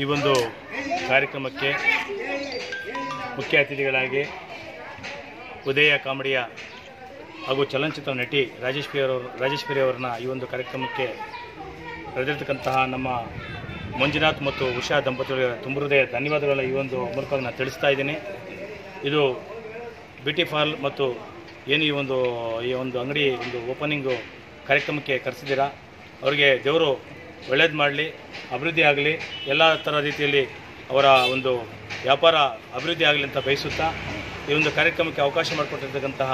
ಈ ಒಂದು ಕಾರ್ಯಕ್ರಮಕ್ಕೆ ಮುಖ್ಯ ಅತಿಥಿಗಳಾಗಿ ಉದಯ ಕಾಮಿಡಿಯ ಹಾಗೂ ಚಲನಚಿತ್ರ ನಟಿ ರಾಜೇಶ್ವರಿ ಅವರು ರಾಜೇಶ್ವರಿ ಅವರನ್ನ ಈ ಒಂದು ಕಾರ್ಯಕ್ರಮಕ್ಕೆ ಕರೆದಿರ್ತಕ್ಕಂತಹ ನಮ್ಮ ಮಂಜುನಾಥ್ ಮತ್ತು ಉಷಾ ದಂಪತಿಗಳಿಗೆ ತುಂಬ ಹೃದಯ ಧನ್ಯವಾದಗಳ ಈ ಒಂದು ಮೂಲಕ ನಾನು ತಿಳಿಸ್ತಾ ಇದ್ದೀನಿ. ಇದು ಬ್ಯೂಟಿ ಪಾರ್ಲ್ ಮತ್ತು ಏನು ಈ ಒಂದು ಈ ಒಂದು ಅಂಗಡಿ ಒಂದು ಓಪನಿಂಗು ಕಾರ್ಯಕ್ರಮಕ್ಕೆ ಕರೆಸಿದ್ದೀರಾ? ಅವರಿಗೆ ದೇವರು ಒಳ್ಳೇದು ಮಾಡಲಿ ಅಭಿವೃದ್ಧಿ ಆಗಲಿ ಎಲ್ಲ ಥರ ರೀತಿಯಲ್ಲಿ ಅವರ ಒಂದು ವ್ಯಾಪಾರ ಅಭಿವೃದ್ಧಿ ಆಗಲಿ ಅಂತ ಬಯಸುತ್ತಾ ಈ ಒಂದು ಕಾರ್ಯಕ್ರಮಕ್ಕೆ ಅವಕಾಶ ಮಾಡಿಕೊಟ್ಟಿರ್ತಕ್ಕಂತಹ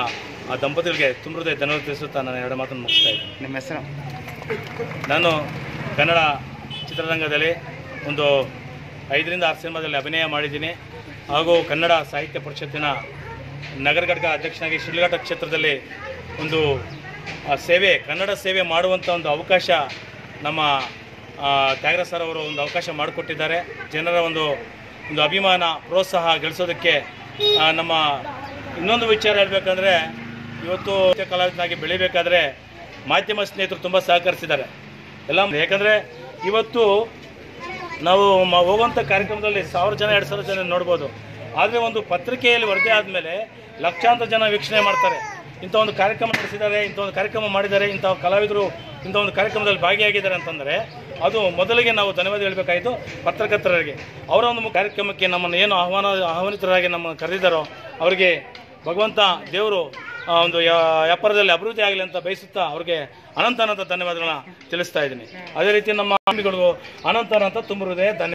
ಆ ದಂಪತಿಗಳಿಗೆ ತುಂಬ ಹೃದಯ ಧನ್ಯವಾದ ತಿಳಿಸುತ್ತಾ ನಾನು ಎರಡು ಮಾತನ್ನು ಮುಗಿಸ್ತಾ ಇದ್ದೀನಿ. ನಿಮ್ಮ ಹೆಸರು? ನಾನು ಕನ್ನಡ ಚಿತ್ರರಂಗದಲ್ಲಿ ಒಂದು ಐದರಿಂದ ಆರು ಸಿನಿಮಾದಲ್ಲಿ ಅಭಿನಯ ಮಾಡಿದ್ದೀನಿ. ಹಾಗೂ ಕನ್ನಡ ಸಾಹಿತ್ಯ ಪರಿಷತ್ತಿನ ನಗರ ಘಟಕ ಅಧ್ಯಕ್ಷನಾಗಿ ಶಿಡ್ಲಘಟ್ಟ ಕ್ಷೇತ್ರದಲ್ಲಿ ಒಂದು ಆ, ಸೇವೆ ಕನ್ನಡ ಸೇವೆ ಮಾಡುವಂಥ ಒಂದು ಅವಕಾಶ ನಮ್ಮ ತ್ಯಾಗರಾಜ್ ಸರ್ ಅವರು ಒಂದು ಅವಕಾಶ ಮಾಡಿಕೊಟ್ಟಿದ್ದಾರೆ. ಜನರ ಒಂದು ಒಂದು ಅಭಿಮಾನ, ಪ್ರೋತ್ಸಾಹ ಗಳಿಸೋದಕ್ಕೆ ನಮ್ಮ ಇನ್ನೊಂದು ವಿಚಾರ ಹೇಳಬೇಕಂದ್ರೆ, ಇವತ್ತು ಕಲಾವಿದನಾಗಿ ಬೆಳಿಬೇಕಾದ್ರೆ ಮಾಧ್ಯಮ ಸ್ನೇಹಿತರು ತುಂಬ ಸಹಕರಿಸಿದ್ದಾರೆ. ಎಲ್ಲ ಯಾಕಂದರೆ ಇವತ್ತು ನಾವು ಹೋಗುವಂಥ ಕಾರ್ಯಕ್ರಮದಲ್ಲಿ ಸಾವಿರ ಜನ, ಎರಡು ಸಾವಿರ ಜನ ನೋಡ್ಬೋದು. ಆದರೆ ಒಂದು ಪತ್ರಿಕೆಯಲ್ಲಿ ವರದಿ ಆದಮೇಲೆ ಲಕ್ಷಾಂತರ ಜನ ವೀಕ್ಷಣೆ ಮಾಡ್ತಾರೆ. ಇಂಥ ಒಂದು ಕಾರ್ಯಕ್ರಮ ನಡೆಸಿದ್ದಾರೆ, ಇಂಥ ಒಂದು ಕಾರ್ಯಕ್ರಮ ಮಾಡಿದ್ದಾರೆ, ಇಂಥ ಕಲಾವಿದರು ಇಂಥ ಒಂದು ಕಾರ್ಯಕ್ರಮದಲ್ಲಿ ಭಾಗಿಯಾಗಿದ್ದಾರೆ ಅಂತಂದರೆ ಅದು ಮೊದಲಿಗೆ ನಾವು ಧನ್ಯವಾದ ಹೇಳಬೇಕಾಯಿತು ಪತ್ರಕರ್ತರಿಗೆ. ಅವರ ಒಂದು ಕಾರ್ಯಕ್ರಮಕ್ಕೆ ನಮ್ಮನ್ನು ಏನು ಆಹ್ವಾನ, ಆಹ್ವಾನಿತರಾಗಿ ನಮ್ಮನ್ನು ಕರೆದಿದ್ದಾರೋ ಅವರಿಗೆ ಭಗವಂತ ದೇವರು ಒಂದು ವ್ಯಾಪಾರದಲ್ಲಿ ಅಭಿವೃದ್ಧಿ ಆಗಲಿ ಅಂತ ಬಯಸುತ್ತಾ ಅವ್ರಿಗೆ ಅನಂತ ಅನಂತ ಧನ್ಯವಾದಗಳನ್ನ ತಿಳಿಸ್ತಾ ಇದ್ದೀನಿ. ಅದೇ ರೀತಿ ನಮ್ಮ ಸ್ವಾಮಿಗಳಿಗೂ ಅನಂತ ಅನಂತ ತುಂಬ ಹೃದಯ ಧನ್ಯ